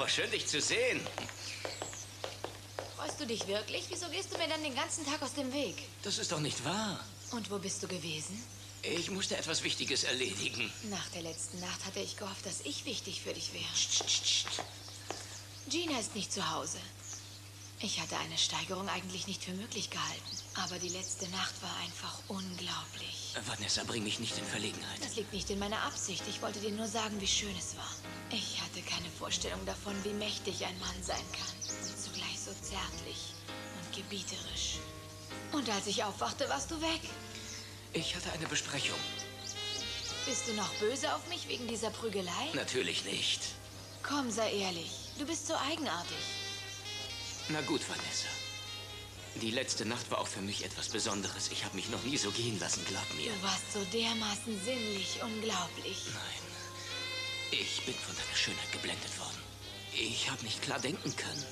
Oh, schön, dich zu sehen. Freust du dich wirklich? Wieso gehst du mir dann den ganzen Tag aus dem Weg? Das ist doch nicht wahr. Und wo bist du gewesen? Ich musste etwas Wichtiges erledigen. Nach der letzten Nacht hatte ich gehofft, dass ich wichtig für dich wäre. Psst, psst, psst. Gina ist nicht zu Hause. Ich hatte eine Steigerung eigentlich nicht für möglich gehalten. Aber die letzte Nacht war einfach unglaublich. Vanessa, bring mich nicht in Verlegenheit. Das liegt nicht in meiner Absicht. Ich wollte dir nur sagen, wie schön es war. Ich hatte keine Vorstellung davon, wie mächtig ein Mann sein kann. Und zugleich so zärtlich und gebieterisch. Und als ich aufwachte, warst du weg. Ich hatte eine Besprechung. Bist du noch böse auf mich wegen dieser Prügelei? Natürlich nicht. Komm, sei ehrlich. Du bist so eigenartig. Na gut, Vanessa. Die letzte Nacht war auch für mich etwas Besonderes. Ich habe mich noch nie so gehen lassen, glaub mir. Du warst so dermaßen sinnlich, unglaublich. Nein. Ich bin von deiner Schönheit geblendet worden. Ich habe nicht klar denken können.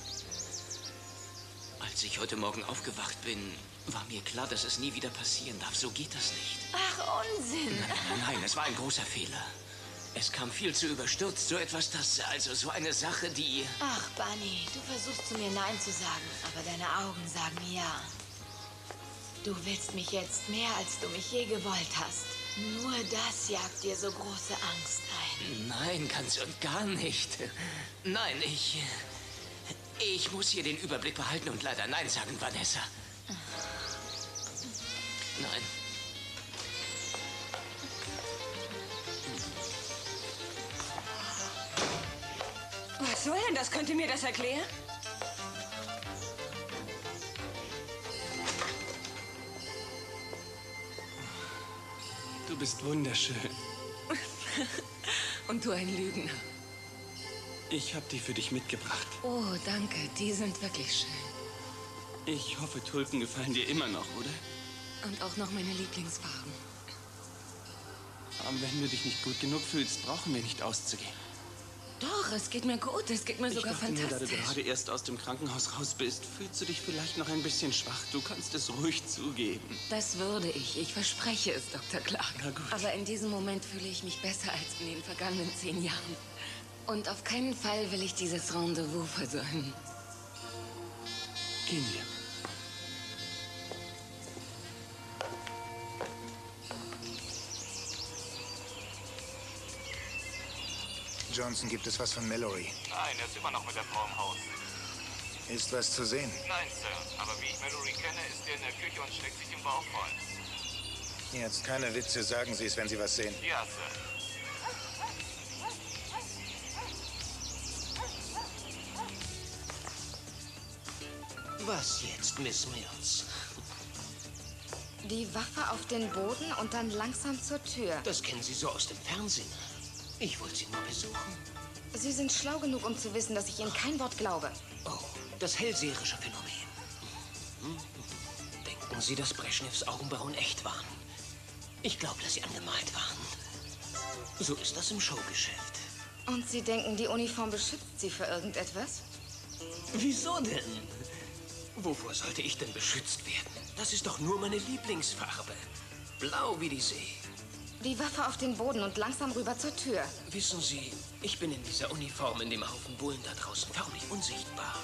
Als ich heute Morgen aufgewacht bin, war mir klar, dass es nie wieder passieren darf. So geht das nicht. Ach, Unsinn. Nein, nein, nein, es war ein großer Fehler. Es kam viel zu überstürzt. So etwas, das, also so eine Sache, die... Ach, Bunny, du versuchst zu mir Nein zu sagen, aber deine Augen sagen Ja. Du willst mich jetzt mehr, als du mich je gewollt hast. Nur das jagt dir so große Angst ein. Nein, ganz und gar nicht. Nein, ich... Ich muss hier den Überblick behalten und leider Nein sagen, Vanessa. Nein. Was soll denn das? Könnt ihr mir das erklären? Du bist wunderschön. Und du ein Lügner. Ich habe die für dich mitgebracht. Oh, danke. Die sind wirklich schön. Ich hoffe, Tulpen gefallen dir immer noch, oder? Und auch noch meine Lieblingsfarben. Aber wenn du dich nicht gut genug fühlst, brauchen wir nicht auszugehen. Doch, es geht mir gut. Es geht mir sogar ich dachte mir, da du fantastisch. gerade erst aus dem Krankenhaus raus bist, fühlst du dich vielleicht noch ein bisschen schwach. Du kannst es ruhig zugeben. Das würde ich. Ich verspreche es, Dr. Clark. Na gut. Aber in diesem Moment fühle ich mich besser als in den vergangenen zehn Jahren. Und auf keinen Fall will ich dieses Rendezvous versäumen. Gehen wir. Johnson, gibt es was von Mallory? Nein, er ist immer noch mit der Frau im Haus. Ist was zu sehen? Nein, Sir. Aber wie ich Mallory kenne, ist er in der Küche und steckt sich den Bauch voll. Jetzt keine Witze, sagen Sie es, wenn Sie was sehen. Ja, Sir. Was jetzt, Miss Mills? Die Waffe auf den Boden und dann langsam zur Tür. Das kennen Sie so aus dem Fernsehen. Ich wollte Sie nur besuchen. Sie sind schlau genug, um zu wissen, dass ich Ihnen kein Wort glaube. Oh, das hellseherische Phänomen. Hm? Denken Sie, dass Breschnews Augenbrauen echt waren? Ich glaube, dass sie angemalt waren. So ist das im Showgeschäft. Und Sie denken, die Uniform beschützt Sie für irgendetwas? Wieso denn? Wovor sollte ich denn beschützt werden? Das ist doch nur meine Lieblingsfarbe. Blau wie die See. Die Waffe auf den Boden und langsam rüber zur Tür. Wissen Sie, ich bin in dieser Uniform in dem Haufen Bullen da draußen förmlich unsichtbar.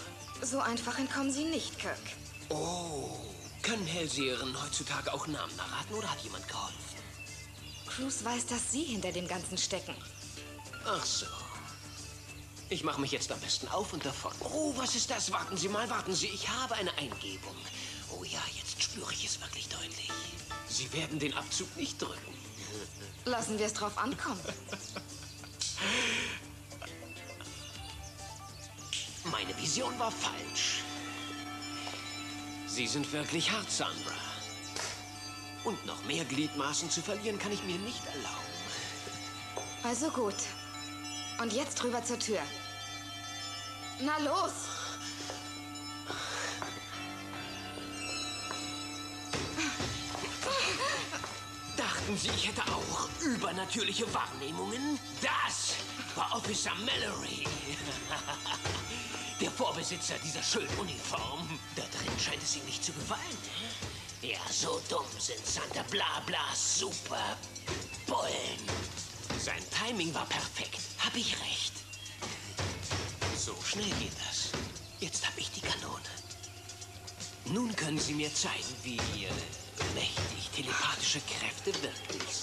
So einfach entkommen Sie nicht, Kirk. Oh, können Hellseherinnen heutzutage auch Namen erraten oder hat jemand geholfen? Cruz weiß, dass Sie hinter dem Ganzen stecken. Ach so. Ich mache mich jetzt am besten auf und davon. Oh, was ist das? Warten Sie mal, warten Sie. Ich habe eine Eingebung. Oh ja, jetzt spüre ich es wirklich deutlich. Sie werden den Abzug nicht drücken. Lassen wir es drauf ankommen. Meine Vision war falsch. Sie sind wirklich hart, Sandra. Und noch mehr Gliedmaßen zu verlieren, kann ich mir nicht erlauben. Also gut. Und jetzt rüber zur Tür. Na los! Dachten Sie, ich hätte auch übernatürliche Wahrnehmungen? Das war Officer Mallory. Der Vorbesitzer dieser schönen Uniform. Da drin scheint es ihm nicht zu gefallen. Ja, so dumm sind Santa Blabla super Bullen. Sein Timing war perfekt. Hab ich recht. So schnell geht das. Jetzt habe ich die Kanone. Nun können Sie mir zeigen, wie mächtig telepathische Kräfte wirklich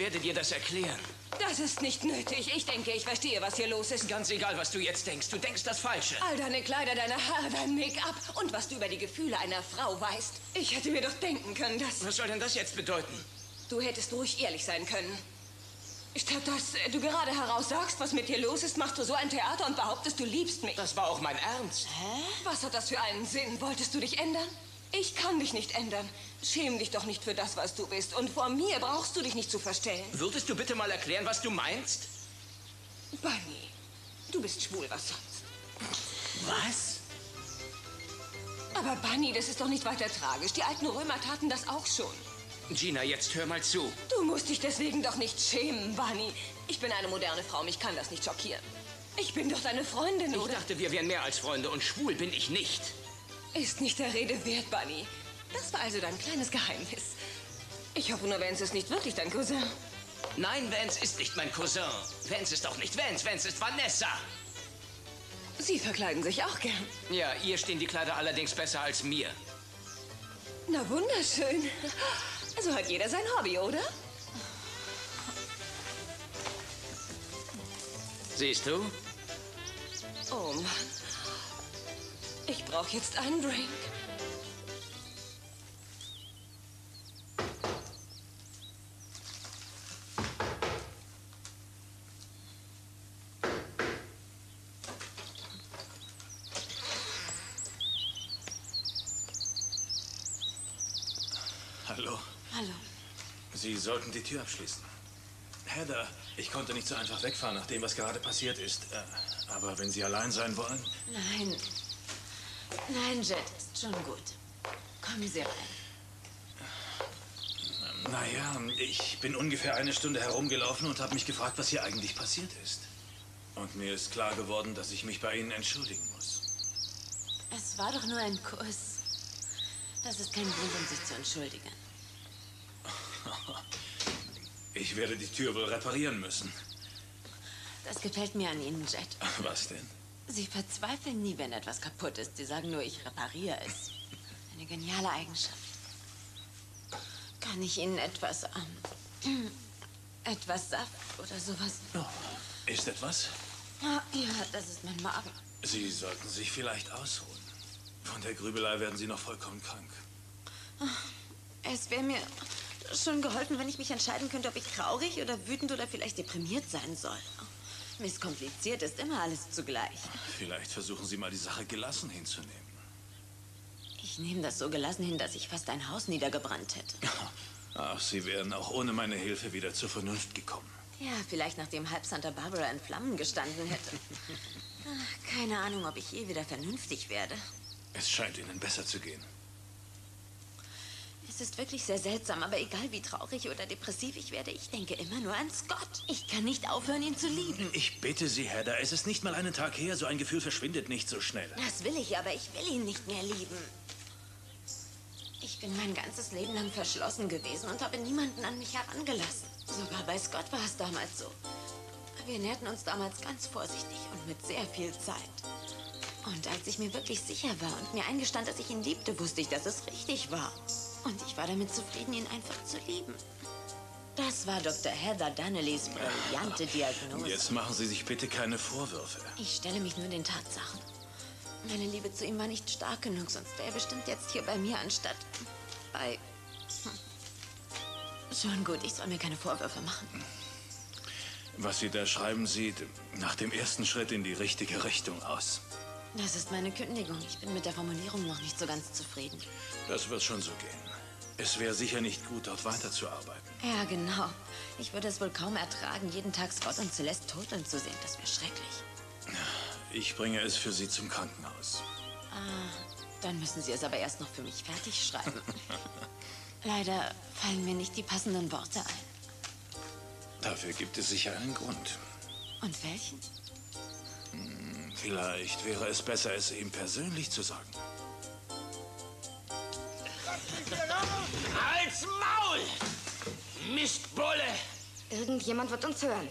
werde dir das erklären. Das ist nicht nötig. Ich denke, ich verstehe, was hier los ist. Ganz egal, was du jetzt denkst. Du denkst das Falsche. All deine Kleider, deine Haare, dein Make-up und was du über die Gefühle einer Frau weißt. Ich hätte mir doch denken können, dass... Was soll denn das jetzt bedeuten? Du hättest ruhig ehrlich sein können. Statt dass äh, du gerade heraussagst, was mit dir los ist, machst du so ein Theater und behauptest, du liebst mich. Das war auch mein Ernst. Was hat das für einen Sinn? Wolltest du dich ändern? Ich kann dich nicht ändern. Schäm dich doch nicht für das, was du bist. Und vor mir brauchst du dich nicht zu verstellen. Würdest du bitte mal erklären, was du meinst? Bunny, du bist schwul, was sonst? Was? Aber Bunny, das ist doch nicht weiter tragisch. Die alten Römer taten das auch schon. Gina, jetzt hör mal zu. Du musst dich deswegen doch nicht schämen, Bunny. Ich bin eine moderne Frau, mich kann das nicht schockieren. Ich bin doch deine Freundin, Ich oder? dachte, wir wären mehr als Freunde und schwul bin ich nicht. Ist nicht der Rede wert, Bunny. Das war also dein kleines Geheimnis. Ich hoffe nur, Vance ist nicht wirklich dein Cousin. Nein, Vance ist nicht mein Cousin. Vance ist auch nicht Vance. Vance ist Vanessa. Sie verkleiden sich auch gern. Ja, ihr stehen die Kleider allerdings besser als mir. Na, wunderschön. Also hat jeder sein Hobby, oder? Siehst du? Oh Mann. Ich brauche jetzt einen Drink. Hallo. Hallo. Sie sollten die Tür abschließen. Heather, ich konnte nicht so einfach wegfahren, nach dem, was gerade passiert ist. Äh, Aber wenn Sie allein sein wollen. Nein. Nein, Jet, ist schon gut. Kommen Sie rein. Naja, ich bin ungefähr eine Stunde herumgelaufen und habe mich gefragt, was hier eigentlich passiert ist. Und mir ist klar geworden, dass ich mich bei Ihnen entschuldigen muss. Es war doch nur ein Kuss. Das ist kein Grund, um sich zu entschuldigen. Ich werde die Tür wohl reparieren müssen. Das gefällt mir an Ihnen, Jet. Was denn? Sie verzweifeln nie, wenn etwas kaputt ist. Sie sagen nur, ich repariere es. Eine geniale Eigenschaft. Kann ich Ihnen etwas, ähm, etwas Saft oder sowas? Oh, ist etwas? Ja, das ist mein Magen. Sie sollten sich vielleicht ausruhen. Von der Grübelei werden Sie noch vollkommen krank. Es wäre mir schon geholfen, wenn ich mich entscheiden könnte, ob ich traurig oder wütend oder vielleicht deprimiert sein soll. Misskompliziert ist immer alles zugleich. Vielleicht versuchen Sie mal, die Sache gelassen hinzunehmen. Ich nehme das so gelassen hin, dass ich fast ein Haus niedergebrannt hätte. Ach, Sie wären auch ohne meine Hilfe wieder zur Vernunft gekommen. Ja, vielleicht nachdem halb Santa Barbara in Flammen gestanden hätte. Ach, keine Ahnung, ob ich je wieder vernünftig werde. Es scheint Ihnen besser zu gehen. Es ist wirklich sehr seltsam, aber egal wie traurig oder depressiv ich werde, ich denke immer nur an Scott. Ich kann nicht aufhören, ihn zu lieben. Ich bitte Sie, Hedda, es ist nicht mal einen Tag her. So ein Gefühl verschwindet nicht so schnell. Das will ich, aber ich will ihn nicht mehr lieben. Ich bin mein ganzes Leben lang verschlossen gewesen und habe niemanden an mich herangelassen. Sogar bei Scott war es damals so. Wir näherten uns damals ganz vorsichtig und mit sehr viel Zeit. Und als ich mir wirklich sicher war und mir eingestand, dass ich ihn liebte, wusste ich, dass es richtig war. Und ich war damit zufrieden, ihn einfach zu lieben. Das war Dr. Heather Donnellys brillante Diagnose. Jetzt machen Sie sich bitte keine Vorwürfe. Ich stelle mich nur den Tatsachen. Meine Liebe zu ihm war nicht stark genug, sonst wäre er bestimmt jetzt hier bei mir anstatt bei. Hm. Schon gut, ich soll mir keine Vorwürfe machen. Was Sie da schreiben, sieht nach dem ersten Schritt in die richtige Richtung aus. Das ist meine Kündigung. Ich bin mit der Formulierung noch nicht so ganz zufrieden. Das wird schon so gehen. Es wäre sicher nicht gut, dort weiterzuarbeiten. Ja, genau. Ich würde es wohl kaum ertragen, jeden Tag Scott und Celeste toteln zu sehen. Das wäre schrecklich. Ich bringe es für Sie zum Krankenhaus. Ah, dann müssen Sie es aber erst noch für mich fertig schreiben. Leider fallen mir nicht die passenden Worte ein. Dafür gibt es sicher einen Grund. Und welchen? Hm, vielleicht wäre es besser, es ihm persönlich zu sagen. Als Maul! Mistbulle! Irgendjemand wird uns hören.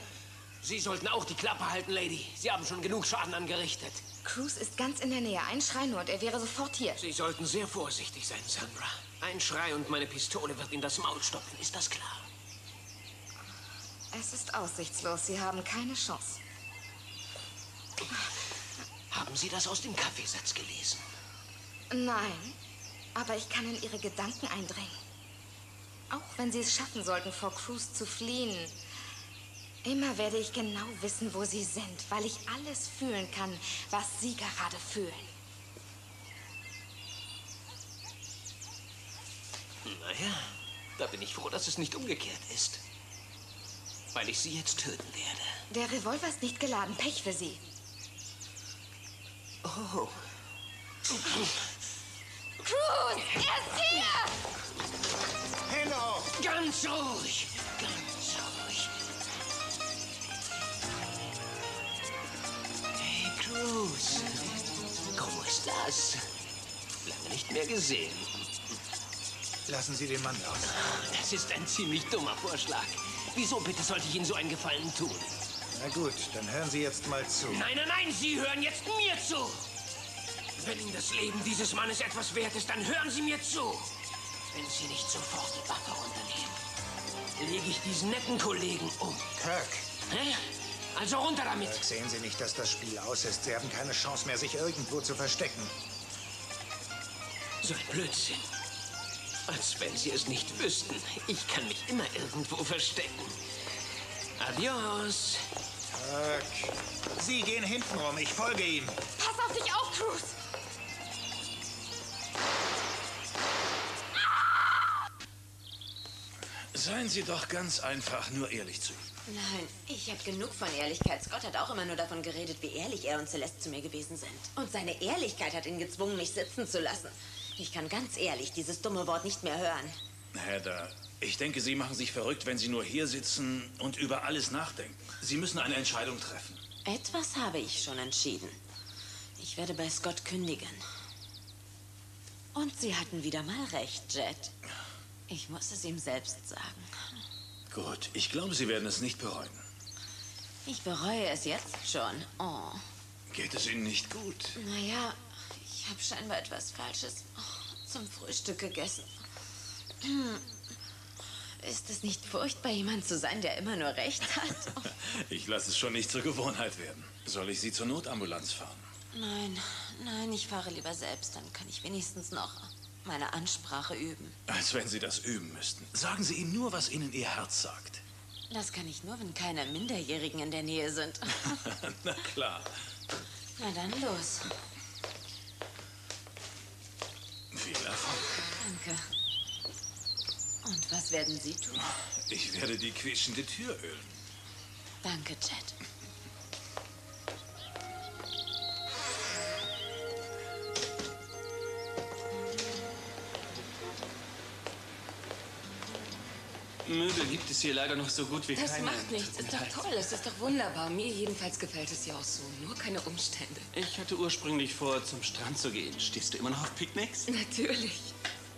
Sie sollten auch die Klappe halten, Lady. Sie haben schon genug Schaden angerichtet. Cruz ist ganz in der Nähe. Ein Schrei nur und er wäre sofort hier. Sie sollten sehr vorsichtig sein, Sandra. Ein Schrei und meine Pistole wird in das Maul stopfen. Ist das klar? Es ist aussichtslos. Sie haben keine Chance. Haben Sie das aus dem Kaffeesatz gelesen? Nein, aber ich kann in Ihre Gedanken eindringen. Auch wenn Sie es schaffen sollten, vor Cruz zu fliehen. Immer werde ich genau wissen, wo Sie sind, weil ich alles fühlen kann, was Sie gerade fühlen. Naja, da bin ich froh, dass es nicht umgekehrt ist. Weil ich Sie jetzt töten werde. Der Revolver ist nicht geladen. Pech für Sie. Oh. Ganz ruhig, ganz ruhig. Hey, Cruz. ¿Cómo estás? Lange nicht mehr gesehen. Lassen Sie den Mann los. Das ist ein ziemlich dummer Vorschlag. Wieso bitte sollte ich Ihnen so einen Gefallen tun? Na gut, dann hören Sie jetzt mal zu. Nein, nein, nein, Sie hören jetzt mir zu. Wenn Ihnen das Leben dieses Mannes etwas wert ist, dann hören Sie mir zu. Wenn Sie nicht sofort die Waffe runternehmen, lege ich diesen netten Kollegen um. Kirk! Hä? Also runter damit. Kirk, sehen Sie nicht, dass das Spiel aus ist? Sie haben keine Chance mehr, sich irgendwo zu verstecken. So ein Blödsinn. Als wenn Sie es nicht wüssten. Ich kann mich immer irgendwo verstecken. Adios. Kirk! Sie gehen hinten rum, ich folge ihm. Pass auf dich auf, Cruz! Seien Sie doch ganz einfach nur ehrlich zu ihm. Nein, ich habe genug von Ehrlichkeit. Scott hat auch immer nur davon geredet, wie ehrlich er und Celeste zu mir gewesen sind. Und seine Ehrlichkeit hat ihn gezwungen, mich sitzen zu lassen. Ich kann ganz ehrlich dieses dumme Wort nicht mehr hören. Hedda, ich denke, Sie machen sich verrückt, wenn Sie nur hier sitzen und über alles nachdenken. Sie müssen eine Entscheidung treffen. Etwas habe ich schon entschieden. Ich werde bei Scott kündigen. Und Sie hatten wieder mal recht, Jet. Ich muss es ihm selbst sagen. Gut, ich glaube, Sie werden es nicht bereuen. Ich bereue es jetzt schon. Oh. Geht es Ihnen nicht gut? Naja, ich habe scheinbar etwas Falsches oh, zum Frühstück gegessen. Hm. Ist es nicht furchtbar, jemand zu sein, der immer nur recht hat? Oh. Ich lasse es schon nicht zur Gewohnheit werden. Soll ich Sie zur Notambulanz fahren? Nein, nein, ich fahre lieber selbst. Dann kann ich wenigstens noch meine Ansprache üben. Als wenn Sie das üben müssten. Sagen Sie ihm nur, was Ihnen Ihr Herz sagt. Das kann ich nur, wenn keine Minderjährigen in der Nähe sind. Na klar. Na dann los. Viel Erfolg. Danke. Und was werden Sie tun? Ich werde die quietschende Tür ölen. Danke, Jet. Möbel gibt es hier leider noch so gut wie Das keine. macht nichts. Ist doch toll. Es ist doch wunderbar. Mir jedenfalls gefällt es ja auch so. Nur keine Umstände. Ich hatte ursprünglich vor, zum Strand zu gehen. Stehst du immer noch auf Picknicks? Natürlich.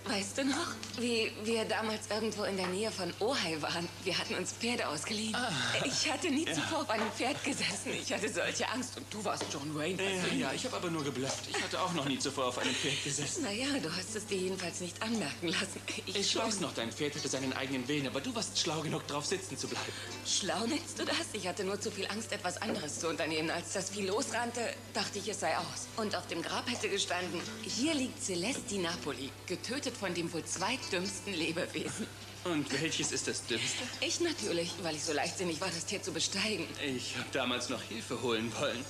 Weißt du noch, wie wir damals irgendwo in der Nähe von Ojai waren? Wir hatten uns Pferde ausgeliehen. Ich hatte nie zuvor auf einem Pferd gesessen. Ich hatte solche Angst. Und du warst John Wayne. Äh, ja, ich habe aber nur geblufft. Ich hatte auch noch nie zuvor auf einem Pferd gesessen. Naja, du hast es dir jedenfalls nicht anmerken lassen. Ich, Ich weiß noch, dein Pferd hatte seinen eigenen Willen, aber du warst schlau genug, drauf sitzen zu bleiben. Schlau nennst du das? Ich hatte nur zu viel Angst, etwas anderes zu unternehmen. Als das Vieh losrannte, dachte ich, es sei aus. Und auf dem Grab hätte gestanden, hier liegt Celesti Napoli, getötet von dem wohl zweitdümmsten Lebewesen. Und welches ist das Dümmste? Ich natürlich, weil ich so leichtsinnig war, das Tier zu besteigen. Ich habe damals noch Hilfe holen wollen.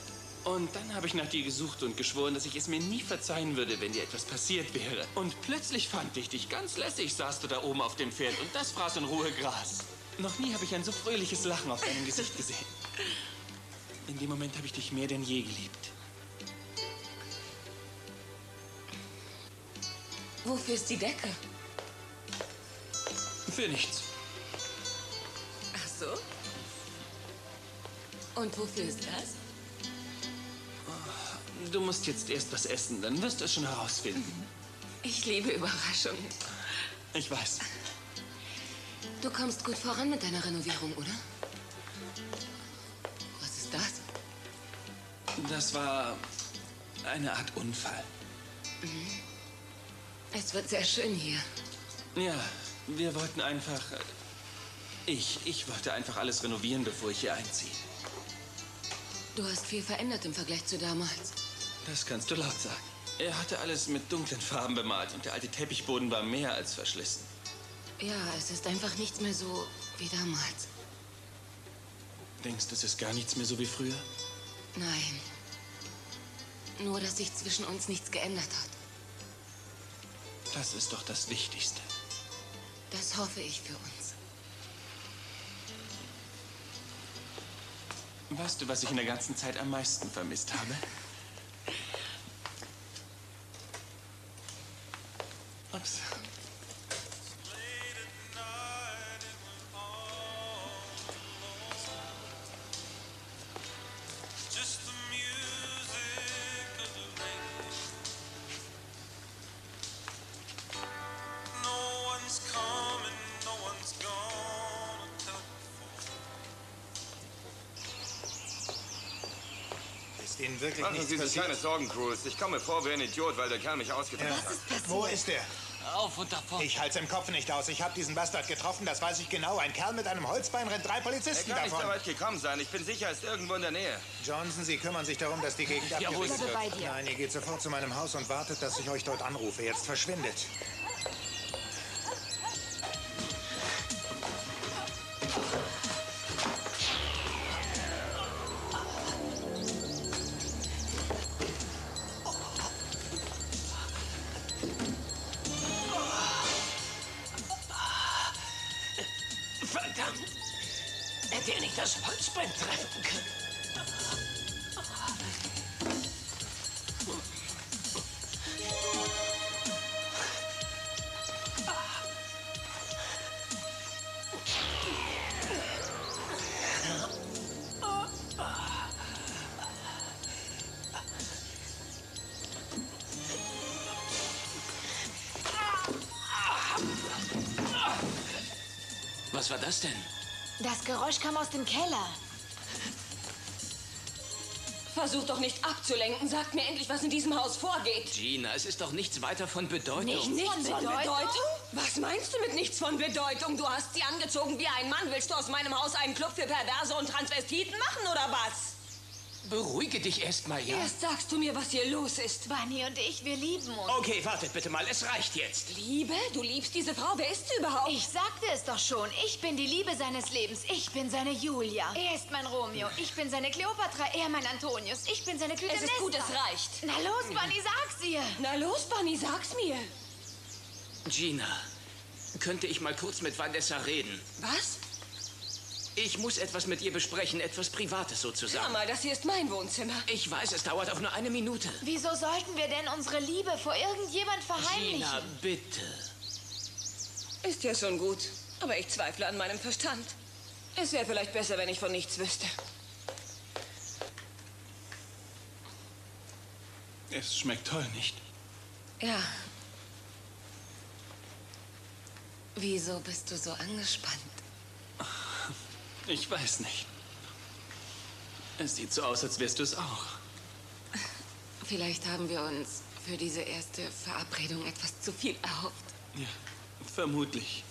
Und dann habe ich nach dir gesucht und geschworen, dass ich es mir nie verzeihen würde, wenn dir etwas passiert wäre. Und plötzlich fand ich dich. Ganz lässig saßt du da oben auf dem Pferd und das fraß in Ruhe Gras. Noch nie habe ich ein so fröhliches Lachen auf deinem Gesicht gesehen. In dem Moment habe ich dich mehr denn je geliebt. Wofür ist die Decke? Für nichts. Ach so? Und wofür ist das? Du musst jetzt erst was essen, dann wirst du es schon herausfinden. Ich liebe Überraschungen. Ich weiß. Du kommst gut voran mit deiner Renovierung, oder? Was ist das? Das war eine Art Unfall. Es wird sehr schön hier. Ja, wir wollten einfach. Ich, ich wollte einfach alles renovieren, bevor ich hier einziehe. Du hast viel verändert im Vergleich zu damals. Das kannst du laut sagen. Er hatte alles mit dunklen Farben bemalt und der alte Teppichboden war mehr als verschlissen. Ja, es ist einfach nichts mehr so wie damals. Denkst du, es ist gar nichts mehr so wie früher? Nein. Nur, dass sich zwischen uns nichts geändert hat. Das ist doch das Wichtigste. Das hoffe ich für uns. Weißt du, was ich in der ganzen Zeit am meisten vermisst habe? Ups. Ihnen wirklich Machen nichts Sie sich keine Sorgen, Cruz. Ich komme vor wie ein Idiot, weil der Kerl mich Ja. hat. Wo ist er? Auf und davon. Ich halte im Kopf nicht aus. Ich habe diesen Bastard getroffen, das weiß ich genau. Ein Kerl mit einem Holzbein rennt drei Er Polizisten kann nicht so davon. weit gekommen sein. Ich bin sicher, er ist irgendwo in der Nähe. Johnson, Sie kümmern sich darum, dass die Gegend Jawohl, abgeriegelt wird. bei dir. Nein, ihr geht sofort zu meinem Haus und wartet, dass ich euch dort anrufe. Jetzt verschwindet. Was war das denn? Das Geräusch kam aus dem Keller. Versuch doch nicht abzulenken. Sagt mir endlich, was in diesem Haus vorgeht. Gina, es ist doch nichts weiter von Bedeutung. Nichts Nichts von von Bedeutung? Bedeutung? Was meinst du mit nichts von Bedeutung? Du hast sie angezogen wie ein Mann. Willst du aus meinem Haus einen Club für Perverse und Transvestiten machen oder was? Beruhige dich erst mal, ja? Erst sagst du mir, was hier los ist. Bunny und ich, wir lieben uns. Okay, wartet bitte mal. Es reicht jetzt. Liebe? Du liebst diese Frau? Wer ist sie überhaupt? Ich sagte es doch schon. Ich bin die Liebe seines Lebens. Ich bin seine Julia. Er ist mein Romeo. Ich bin seine Kleopatra. Er mein Antonius. Ich bin seine es Clytemnestra. ist gut, es reicht. Na los, Bunny, sag's ihr. Na los, Bunny, sag's mir. Gina, könnte ich mal kurz mit Vanessa reden? Was? Ich muss etwas mit ihr besprechen, etwas Privates Hör sozusagen. mal, das hier ist mein Wohnzimmer. Ich weiß, es dauert auch nur eine Minute. Wieso sollten wir denn unsere Liebe vor irgendjemand verheimlichen? Gina, bitte. Ist ja schon gut. Aber ich zweifle an meinem Verstand. Es wäre vielleicht besser, wenn ich von nichts wüsste. Es schmeckt toll, nicht? Ja. Wieso bist du so angespannt? Ich weiß nicht. Es sieht so aus, als wärst du es auch. Vielleicht haben wir uns für diese erste Verabredung etwas zu viel erhofft. Ja, vermutlich.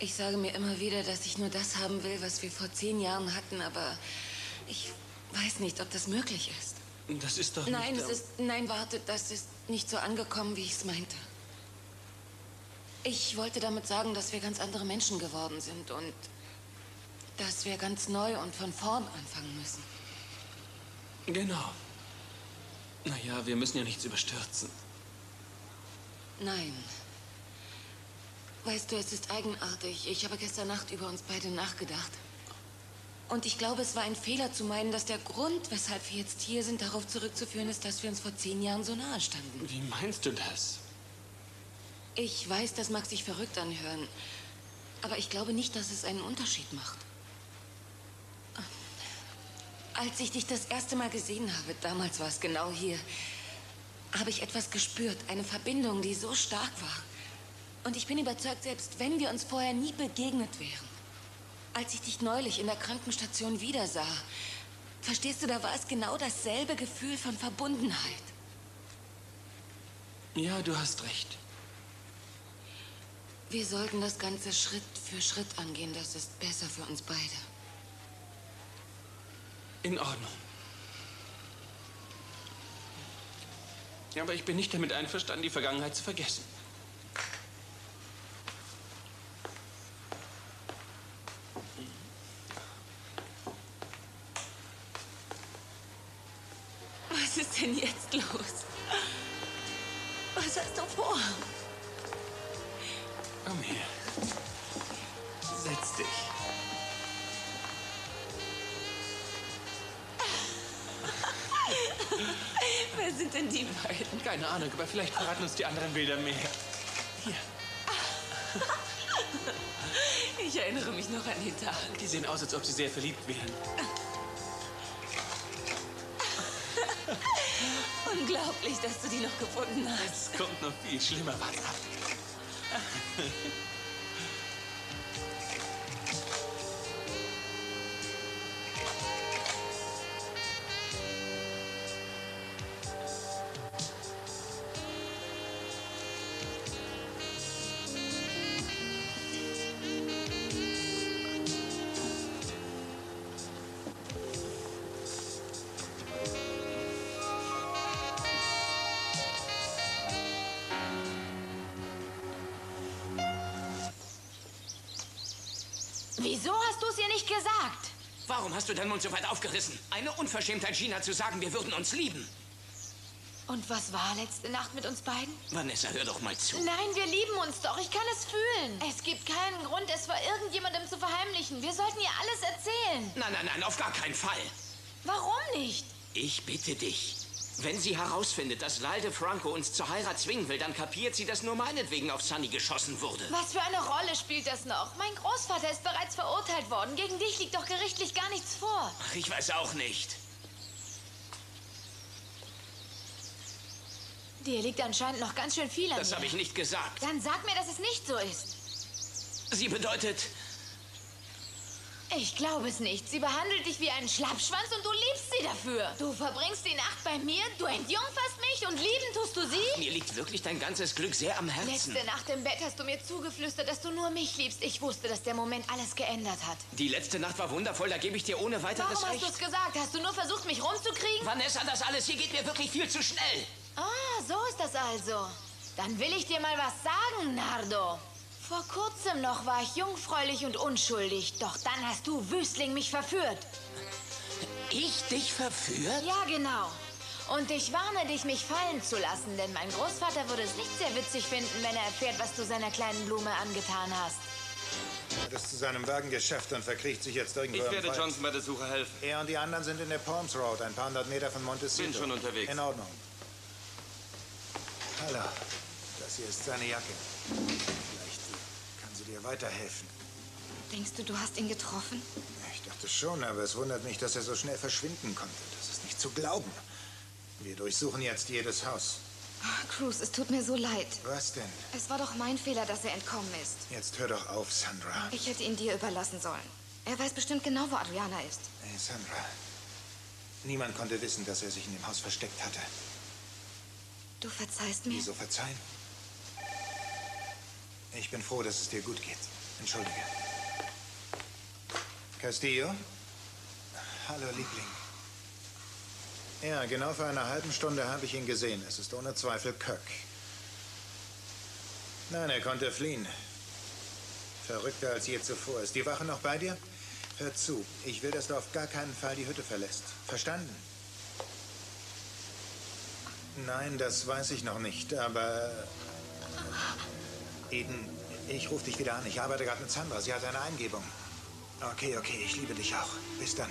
Ich sage mir immer wieder, dass ich nur das haben will, was wir vor zehn Jahren hatten, aber ich weiß nicht, ob das möglich ist. Das ist doch Nein, nicht... es ist. Nein, warte, das ist nicht so angekommen, wie ich es meinte. Ich wollte damit sagen, dass wir ganz andere Menschen geworden sind und dass wir ganz neu und von vorn anfangen müssen. Genau. Naja, wir müssen ja nichts überstürzen. Nein. Weißt du, es ist eigenartig. Ich habe gestern Nacht über uns beide nachgedacht. Und ich glaube, es war ein Fehler zu meinen, dass der Grund, weshalb wir jetzt hier sind, darauf zurückzuführen ist, dass wir uns vor zehn Jahren so nahe standen. Wie meinst du das? Ich weiß, das mag sich verrückt anhören. Aber ich glaube nicht, dass es einen Unterschied macht. Als ich dich das erste Mal gesehen habe, damals war es genau hier, habe ich etwas gespürt, eine Verbindung, die so stark war. Und ich bin überzeugt, selbst wenn wir uns vorher nie begegnet wären, als ich dich neulich in der Krankenstation wiedersah, verstehst du, da war es genau dasselbe Gefühl von Verbundenheit. Ja, du hast recht. Wir sollten das Ganze Schritt für Schritt angehen. Das ist besser für uns beide. In Ordnung. Ja, aber ich bin nicht damit einverstanden, die Vergangenheit zu vergessen. Verraten uns die anderen Bilder mehr. Hier, Ich erinnere mich noch an den Tag. die sehen aus, als ob sie sehr verliebt wären. Unglaublich, dass du die noch gefunden hast. Es kommt noch viel schlimmer. Warte ab. Wieso hast du es ihr nicht gesagt? Warum hast du deinen Mund so weit aufgerissen? Eine Unverschämtheit, Gina, zu sagen, wir würden uns lieben. Und was war letzte Nacht mit uns beiden? Vanessa, hör doch mal zu. Nein, wir lieben uns doch. Ich kann es fühlen. Es gibt keinen Grund, es vor irgendjemandem zu verheimlichen. Wir sollten ihr alles erzählen. Nein, nein, nein, auf gar keinen Fall. Warum nicht? Ich bitte dich. Wenn sie herausfindet, dass Lalde Franco uns zur Heirat zwingen will, dann kapiert sie, dass nur meinetwegen auf Sunny geschossen wurde. Was für eine Rolle spielt das noch? Mein Großvater ist bereits verurteilt worden. Gegen dich liegt doch gerichtlich gar nichts vor. Ach, ich weiß auch nicht. Dir liegt anscheinend noch ganz schön viel an Das habe ich nicht gesagt. Dann sag mir, dass es nicht so ist. Sie bedeutet, Ich glaube es nicht. Sie behandelt dich wie einen Schlappschwanz und du liebst sie dafür. Du verbringst die Nacht bei mir, du entjungferst mich und lieben tust du sie? mir liegt wirklich dein ganzes Glück sehr am Herzen. Letzte Nacht im Bett hast du mir zugeflüstert, dass du nur mich liebst. Ich wusste, dass der Moment alles geändert hat. Die letzte Nacht war wundervoll, da gebe ich dir ohne weiteres Warum hast du es gesagt? Hast du nur versucht, mich rumzukriegen? Vanessa, das alles hier geht mir wirklich viel zu schnell. Ah, so ist das also. Dann will ich dir mal was sagen, Nardo. Vor kurzem noch war ich jungfräulich und unschuldig, doch dann hast du, Wüstling, mich verführt. Ich dich verführt? Ja, genau. Und ich warne dich, mich fallen zu lassen, denn mein Großvater würde es nicht sehr witzig finden, wenn er erfährt, was du seiner kleinen Blume angetan hast. Er ist zu seinem Wagengeschäft und verkriecht sich jetzt irgendwo Ich werde. Johnson bei der Suche helfen. Er und die anderen sind in der Palms Road, ein paar hundert Meter von Montecito. Bin schon unterwegs. In Ordnung. Hallo, das hier ist seine Jacke. Dir weiterhelfen. Denkst du, du hast ihn getroffen? Ich dachte schon, aber es wundert mich, dass er so schnell verschwinden konnte. Das ist nicht zu glauben. Wir durchsuchen jetzt jedes Haus. Ah, Cruz, es tut mir so leid. Was denn? Es war doch mein Fehler, dass er entkommen ist. Jetzt hör doch auf, Sandra. Ich hätte ihn dir überlassen sollen. Er weiß bestimmt genau, wo Adriana ist. Hey, Sandra. Niemand konnte wissen, dass er sich in dem Haus versteckt hatte. Du verzeihst mir? Wieso verzeihen? Ich bin froh, dass es dir gut geht. Entschuldige. Castillo? Hallo, Liebling. Ja, genau vor einer halben Stunde habe ich ihn gesehen. Es ist ohne Zweifel Kirk. Nein, er konnte fliehen. Verrückter als je zuvor. Ist die Wache noch bei dir? Hör zu, ich will, dass du auf gar keinen Fall die Hütte verlässt. Verstanden? Nein, das weiß ich noch nicht, aber... Eden, ich rufe dich wieder an. Ich arbeite gerade mit Sandra. Sie hat eine Eingebung. Okay, okay, ich liebe dich auch. Bis dann.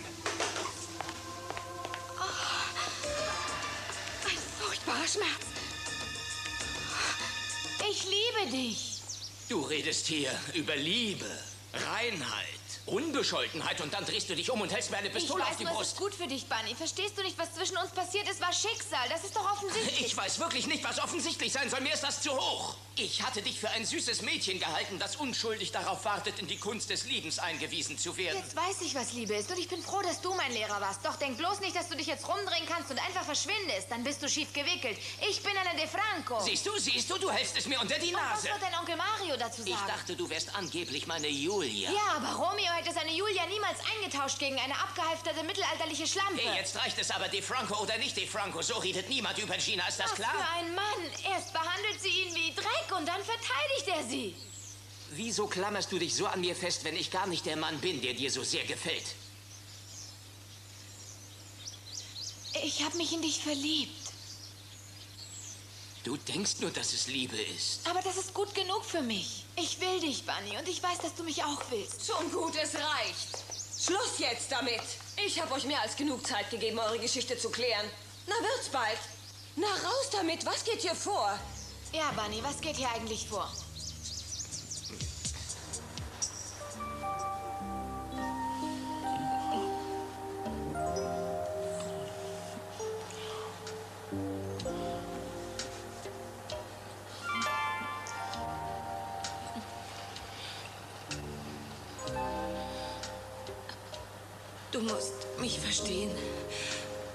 Ein furchtbarer Schmerz. Ich liebe dich. Du redest hier über Liebe, Reinheit, Unbescholtenheit und dann drehst du dich um und hältst mir eine Ich Pistole auf weiß die nur, es Brust. ist gut für dich, Bunny. Verstehst du nicht, was zwischen uns passiert ist? War Schicksal. Das ist doch offensichtlich. Ich weiß wirklich nicht, was offensichtlich sein soll. Mir ist das zu hoch. Ich hatte dich für ein süßes Mädchen gehalten, das unschuldig darauf wartet, in die Kunst des Liebens eingewiesen zu werden. Jetzt weiß ich, was Liebe ist. Und ich bin froh, dass du mein Lehrer warst. Doch denk bloß nicht, dass du dich jetzt rumdrehen kannst und einfach verschwindest. Dann bist du schief gewickelt. Ich bin eine De Franco. Siehst du, siehst du, du hältst es mir unter die Und was Nase. wird dein Onkel Mario dazu sagen? Ich dachte, du wärst angeblich meine Julia. ja, aber Romeo hätte seine Julia niemals eingetauscht gegen eine abgehalfterte mittelalterliche Schlampe. Hey, jetzt reicht es aber, De Franco oder nicht De Franco. So redet niemand über Gina, ist das Was klar? für ein Mann. Erst behandelt sie ihn wie Dreck und dann verteidigt er sie. Wieso klammerst du dich so an mir fest, wenn ich gar nicht der Mann bin, der dir so sehr gefällt? Ich habe mich in dich verliebt. Du denkst nur, dass es Liebe ist. Aber das ist gut genug für mich. Ich will dich, Bunny, und ich weiß, dass du mich auch willst. Schon gut, es reicht. Schluss jetzt damit. Ich habe euch mehr als genug Zeit gegeben, eure Geschichte zu klären. Na, wird's bald. Na, raus damit. Was geht hier vor? Ja, Bunny, was geht hier eigentlich vor? Du musst mich verstehen.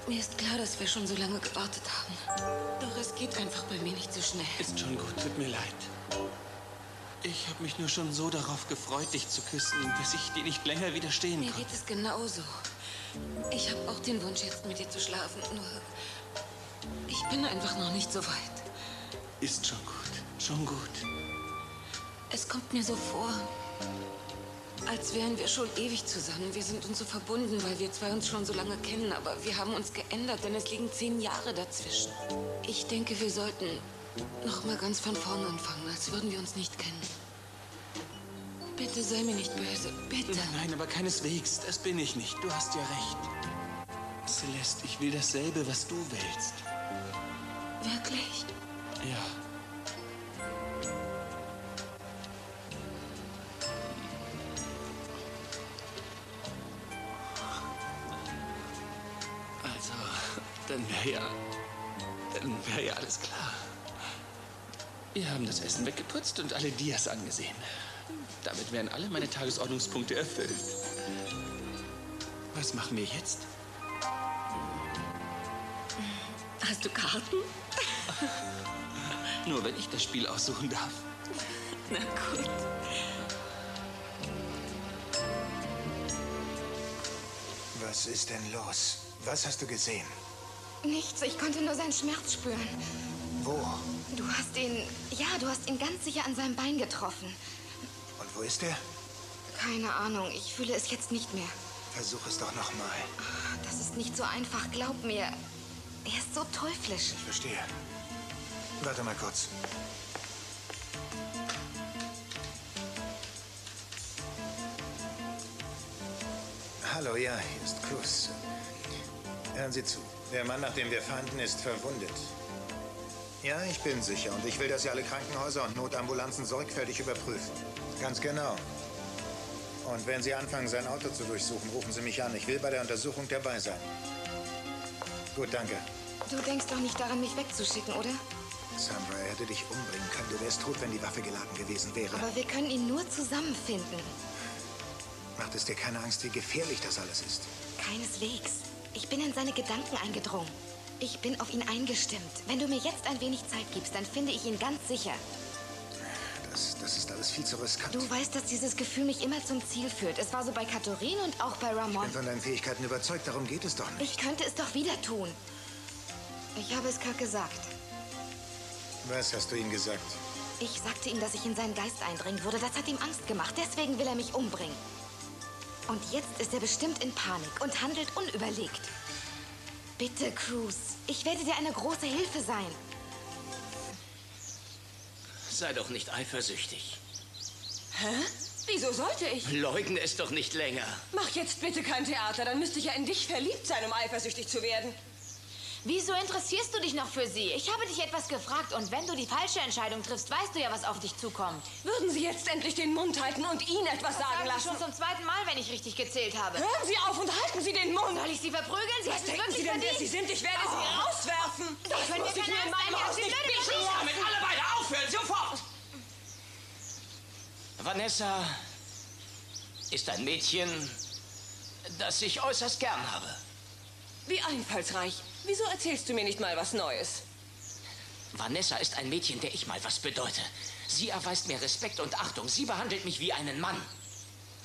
Mir ist klar, dass wir schon so lange gewartet haben. Doch es geht einfach bei mir nicht so schnell. Ist schon gut, tut mir leid. Ich habe mich nur schon so darauf gefreut, dich zu küssen, dass ich dir nicht länger widerstehen Mir konnte. geht es genauso. Ich habe auch den Wunsch, jetzt mit dir zu schlafen. Nur, ich bin einfach noch nicht so weit. Ist schon gut, schon gut. Es kommt mir so vor, als wären wir schon ewig zusammen. Wir sind uns so verbunden, weil wir zwei uns schon so lange kennen. Aber wir haben uns geändert, denn es liegen zehn Jahre dazwischen. Ich denke, wir sollten noch mal ganz von vorne anfangen, als würden wir uns nicht kennen. Bitte sei mir nicht böse, bitte. Nein, aber keineswegs, das bin ich nicht. Du hast ja recht. Celeste, ich will dasselbe, was du willst. Wirklich? Ja. Dann wäre ja. Dann wäre ja alles klar. Wir haben das Essen weggeputzt und alle Dias angesehen. Damit wären alle meine Tagesordnungspunkte erfüllt. Was machen wir jetzt? Hast du Karten? Nur wenn ich das Spiel aussuchen darf. Na gut. Was ist denn los? Was hast du gesehen? Nichts, ich konnte nur seinen Schmerz spüren. Wo? Du hast ihn, ja, du hast ihn ganz sicher an seinem Bein getroffen. Und wo ist er? Keine Ahnung, ich fühle es jetzt nicht mehr. Versuch es doch noch mal. Das ist nicht so einfach, glaub mir. Er ist so teuflisch. Ich verstehe. Warte mal kurz. Hallo, ja, hier ist Cruz. Hören Sie zu. Der Mann, nach dem wir fanden, ist verwundet. Ja, ich bin sicher. Und ich will, dass Sie alle Krankenhäuser und Notambulanzen sorgfältig überprüfen. Ganz genau. Und wenn Sie anfangen, sein Auto zu durchsuchen, rufen Sie mich an. Ich will bei der Untersuchung dabei sein. Gut, danke. Du denkst doch nicht daran, mich wegzuschicken, oder? Sandra, er hätte dich umbringen können. Du wärst tot, wenn die Waffe geladen gewesen wäre. Aber wir können ihn nur zusammenfinden. Macht es dir keine Angst, wie gefährlich das alles ist? Keineswegs. Ich bin in seine Gedanken eingedrungen. Ich bin auf ihn eingestimmt. Wenn du mir jetzt ein wenig Zeit gibst, dann finde ich ihn ganz sicher. Das, das ist alles viel zu riskant. Du weißt, dass dieses Gefühl mich immer zum Ziel führt. Es war so bei Katharin und auch bei Ich Ramon. bin von deinen Fähigkeiten überzeugt, darum geht es doch nicht. Ich könnte es doch wieder tun. Ich habe es Kirk gesagt. Was hast du ihm gesagt? Ich sagte ihm, dass ich in seinen Geist eindringen würde. Das hat ihm Angst gemacht. Deswegen will er mich umbringen. Und jetzt ist er bestimmt in Panik und handelt unüberlegt. Bitte, Cruz. Ich werde dir eine große Hilfe sein. Sei doch nicht eifersüchtig. Hä? Wieso sollte ich? Leugne es doch nicht länger. Mach jetzt bitte kein Theater, dann müsste ich ja in dich verliebt sein, um eifersüchtig zu werden. Wieso interessierst du dich noch für sie? Ich habe dich etwas gefragt und wenn du die falsche Entscheidung triffst, weißt du ja, was auf dich zukommt. Würden Sie jetzt endlich den Mund halten und ihn etwas Das sagen lassen? schon zum zweiten Mal, wenn ich richtig gezählt habe. Hören Sie auf und halten Sie den Mund! Soll ich sie verprügeln? Sie Was hätten denken Sie denn, wer verdient. Sie sind? Ich werde Sie Oh. rauswerfen! Sie Das können muss mir ich keinen mir in meinem Haus Sie nicht bieten! Damit alle beide aufhören, sofort! Vanessa ist ein Mädchen, das ich äußerst gern habe. Wie einfallsreich. Wieso erzählst du mir nicht mal was Neues? Vanessa ist ein Mädchen, der ich mal was bedeute. Sie erweist mir Respekt und Achtung. Sie behandelt mich wie einen Mann.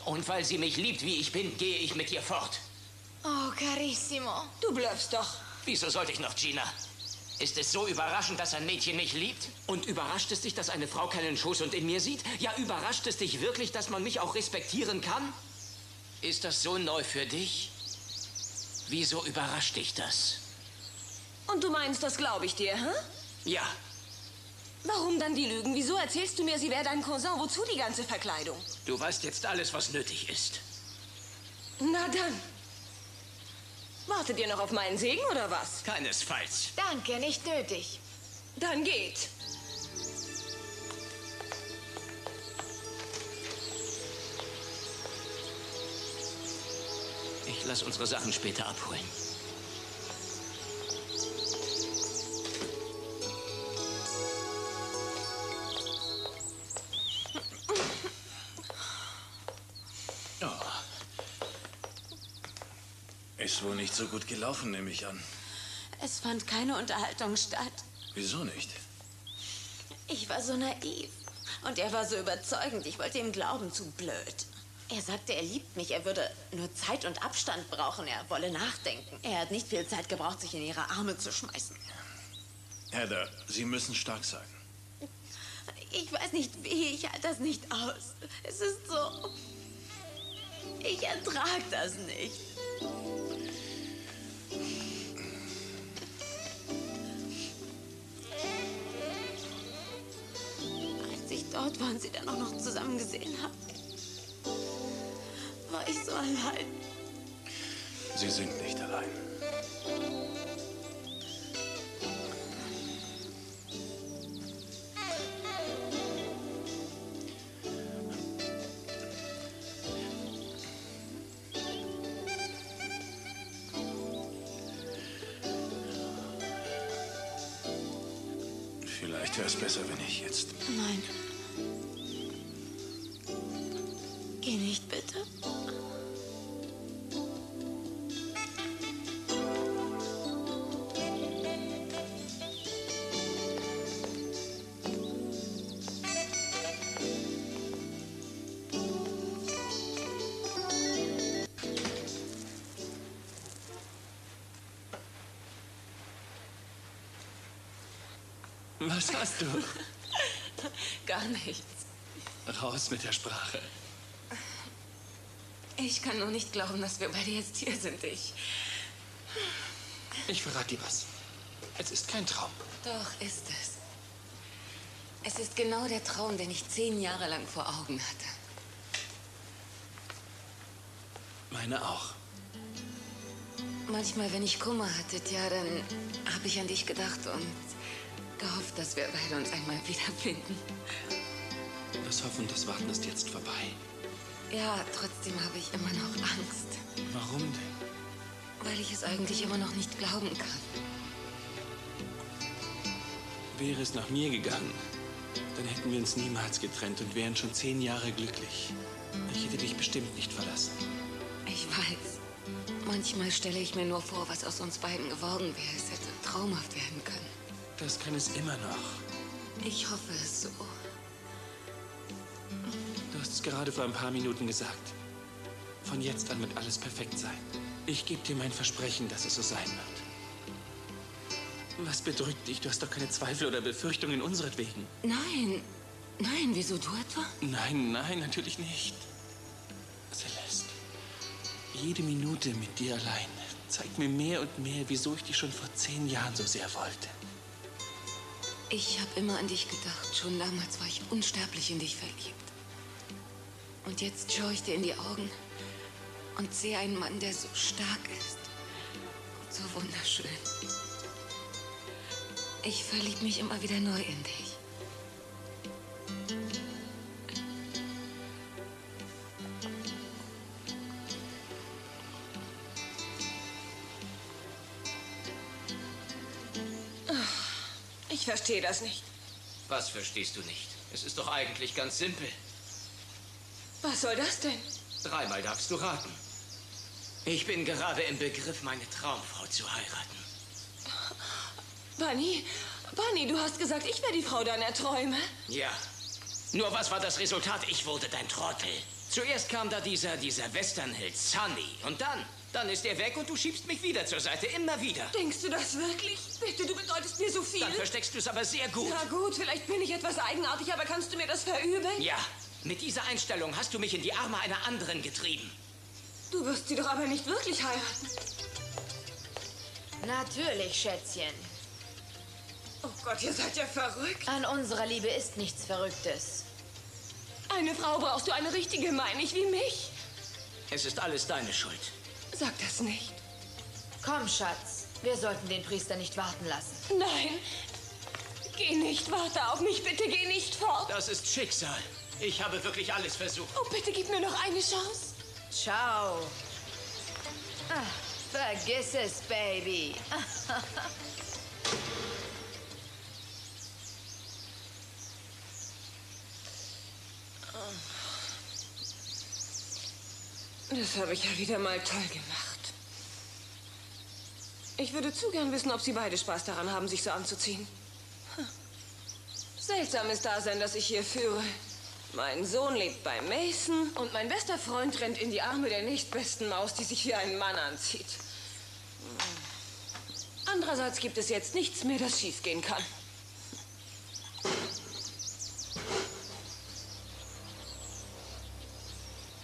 Und weil sie mich liebt, wie ich bin, gehe ich mit ihr fort. Oh, carissimo. Du blöffst doch. Wieso sollte ich noch, Gina? Ist es so überraschend, dass ein Mädchen mich liebt? Und überrascht es dich, dass eine Frau keinen Schoß und in mir sieht? Ja, überrascht es dich wirklich, dass man mich auch respektieren kann? Ist das so neu für dich? Wieso überrascht dich das? Und du meinst, das glaube ich dir, hä? Ja, Warum dann die Lügen? Wieso erzählst du mir, sie wäre dein Cousin? Wozu die ganze Verkleidung? du weißt jetzt alles, was nötig ist. Na dann. Wartet ihr noch auf meinen Segen oder was? Keinesfalls. Danke, nicht nötig. Dann geht. Ich lass unsere Sachen später abholen. So gut gelaufen, nehme ich an. Es fand keine Unterhaltung statt. Wieso nicht? Ich war so naiv. Und er war so überzeugend. Ich wollte ihm glauben, zu blöd. Er sagte, er liebt mich. Er würde nur Zeit und Abstand brauchen. Er wolle nachdenken. Er hat nicht viel Zeit gebraucht, sich in ihre Arme zu schmeißen. Heather, Sie müssen stark sein. Ich weiß nicht wie. Ich halte das nicht aus. Es ist so. Ich ertrag das nicht. Dort war und sie dann auch noch zusammen gesehen habe, war ich so allein. Sie sind nicht allein. Was hast du? Gar nichts. Raus mit der Sprache. Ich kann nur nicht glauben, dass wir beide jetzt hier sind. Ich. Ich verrate dir was. Es ist kein Traum. Doch, ist es. Es ist genau der Traum, den ich zehn Jahre lang vor Augen hatte. Meine auch. Manchmal, wenn ich Kummer hatte, ja, dann habe ich an dich gedacht und gehofft, dass wir beide uns einmal wiederfinden. Das Hoffen und das Warten ist jetzt vorbei. Ja, trotzdem habe ich immer noch Angst, Warum denn? weil ich es eigentlich immer noch nicht glauben kann. Wäre es nach mir gegangen, dann hätten wir uns niemals getrennt und wären schon zehn Jahre glücklich. Ich hätte dich bestimmt nicht verlassen. Ich weiß. Manchmal stelle ich mir nur vor, was aus uns beiden geworden wäre. Es hätte traumhaft werden können. Das kann es immer noch. Ich hoffe es so. Du hast es gerade vor ein paar Minuten gesagt. Von jetzt an wird alles perfekt sein. Ich gebe dir mein Versprechen, dass es so sein wird. Was bedrückt dich? Du hast doch keine Zweifel oder Befürchtungen unseretwegen. Nein, nein, wieso du etwa? Nein, nein, natürlich nicht. Celeste, jede Minute mit dir allein zeigt mir mehr und mehr, wieso ich dich schon vor zehn Jahren so sehr wollte. Ich habe immer an dich gedacht. Schon damals war ich unsterblich in dich verliebt. Und jetzt schaue ich dir in die Augen und sehe einen Mann, der so stark ist und so wunderschön. Ich verliebe mich immer wieder neu in dich. Verstehe das nicht. Was verstehst du nicht? Es ist doch eigentlich ganz simpel. Was soll das denn? Dreimal darfst du raten. Ich bin gerade im Begriff, meine Traumfrau zu heiraten. Bunny, Bunny, du hast gesagt, ich wäre die Frau deiner Träume. Ja. Nur was war das Resultat? Ich wurde dein Trottel. Zuerst kam da dieser, dieser Westernheld Sunny. Und dann, dann ist er weg und du schiebst mich wieder zur Seite. Immer wieder. Denkst du das wirklich? Bitte, du bedeutest mir so viel. Dann versteckst du es aber sehr gut. Na gut, vielleicht bin ich etwas eigenartig, aber kannst du mir das verübeln? Ja. Mit dieser Einstellung hast du mich in die Arme einer anderen getrieben. Du wirst sie doch aber nicht wirklich heiraten. Natürlich, Schätzchen. Oh Gott, ihr seid ja verrückt. An unserer Liebe ist nichts Verrücktes. Eine Frau brauchst du, eine richtige, meine ich, wie mich. Es ist alles deine Schuld. Sag das nicht. Komm, Schatz. Wir sollten den Priester nicht warten lassen. Nein. Geh nicht, warte auf mich, bitte geh nicht fort. Das ist Schicksal. Ich habe wirklich alles versucht. Oh, bitte gib mir noch eine Chance. Ciao. Ah, vergiss es, Baby. Das habe ich ja wieder mal toll gemacht. Ich würde zu gern wissen, ob Sie beide Spaß daran haben, sich so anzuziehen. Hm. Seltsames Dasein, das ich hier führe. Mein Sohn lebt bei Mason und mein bester Freund rennt in die Arme der nächstbesten Maus, die sich wie ein Mann anzieht. Hm. Andererseits gibt es jetzt nichts mehr, das schiefgehen kann.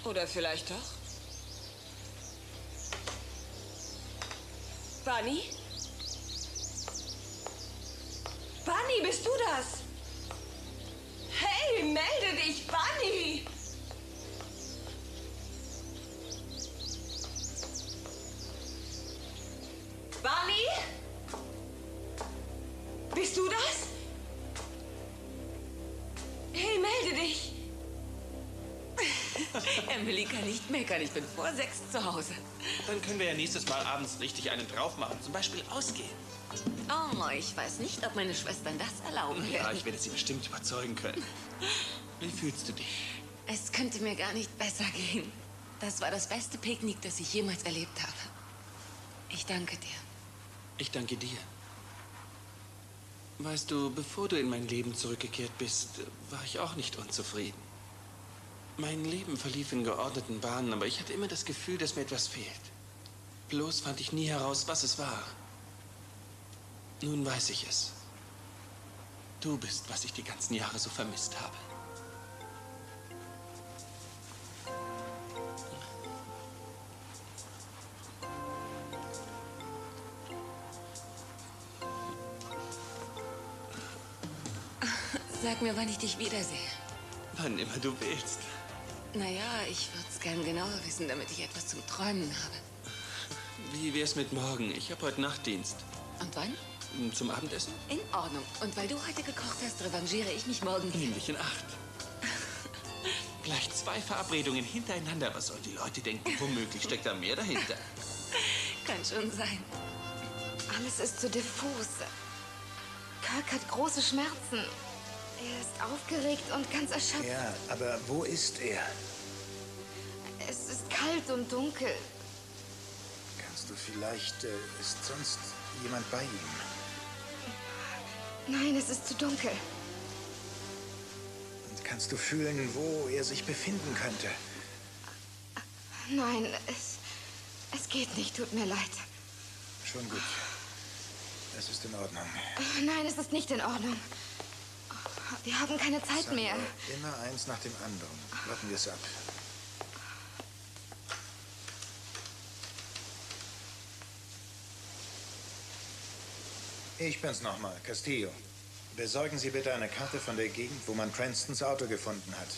Oder vielleicht doch? Bunny? Bunny, bist du das? Meckern. Ich bin vor sechs zu Hause. Dann können wir ja nächstes Mal abends richtig einen drauf machen. Zum Beispiel ausgehen. Oh, ich weiß nicht, ob meine Schwestern das erlauben Ja, werden. ich werde sie bestimmt überzeugen können. Wie fühlst du dich? Es könnte mir gar nicht besser gehen. Das war das beste Picknick, das ich jemals erlebt habe. Ich danke dir. Ich danke dir. Weißt du, bevor du in mein Leben zurückgekehrt bist, war ich auch nicht unzufrieden. Mein Leben verlief in geordneten Bahnen, aber ich hatte immer das Gefühl, dass mir etwas fehlt. Bloß fand ich nie heraus, was es war. Nun weiß ich es. Du bist, was ich die ganzen Jahre so vermisst habe. Sag mir, wann ich dich wiedersehe. Wann immer du willst. Naja, ich würde es gern genauer wissen, damit ich etwas zum Träumen habe. Wie wär's mit morgen? Ich habe heute Nachtdienst. Und wann? Zum Abendessen? In Ordnung. Und weil du heute gekocht hast, revanchiere ich mich morgen. Nimm dich in Acht. Gleich zwei Verabredungen hintereinander. Was sollen die Leute denken? Womöglich steckt da mehr dahinter. Kann schon sein. Alles ist so diffus. Kirk hat große Schmerzen. Er ist aufgeregt und ganz erschöpft. Ja, aber wo ist er? Es ist kalt und dunkel. Kannst du vielleicht... Äh, ist sonst jemand bei ihm? Nein, es ist zu dunkel. Und kannst du fühlen, wo er sich befinden könnte? Nein, es, es geht nicht. Tut mir leid. Schon gut. Das ist in Ordnung. Nein, es ist nicht in Ordnung. Wir haben keine Zeit Samuel, mehr. Immer eins nach dem anderen. Warten wir es ab. Ich bin's nochmal, Castillo. Besorgen Sie bitte eine Karte von der Gegend, wo man Cranstons Auto gefunden hat.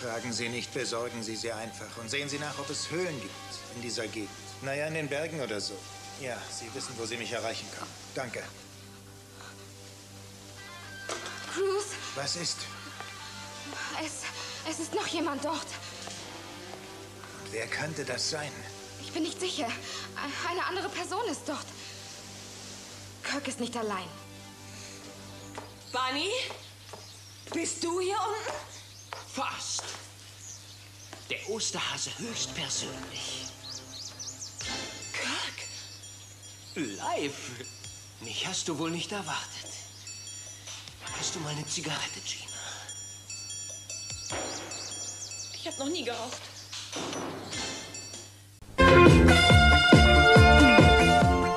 Fragen Sie nicht, besorgen Sie sie einfach und sehen Sie nach, ob es Höhlen gibt in dieser Gegend. Naja, in den Bergen oder so. Ja, Sie wissen, wo Sie mich erreichen können. Danke. Was ist? es, es ist noch jemand dort. Wer könnte das sein? Ich bin nicht sicher. Eine andere Person ist dort. Kirk ist nicht allein. Bunny? Bist du hier unten? Fast. Der Osterhase höchstpersönlich. Kirk? Live? Mich hast du wohl nicht erwartet. Hast du mal eine Zigarette, Gina? Ich habe noch nie geraucht.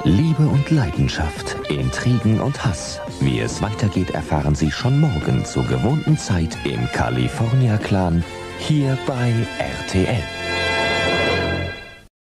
Liebe und Leidenschaft, Intrigen und Hass. Wie es weitergeht, erfahren Sie schon morgen zur gewohnten Zeit im California Clan hier bei RTL.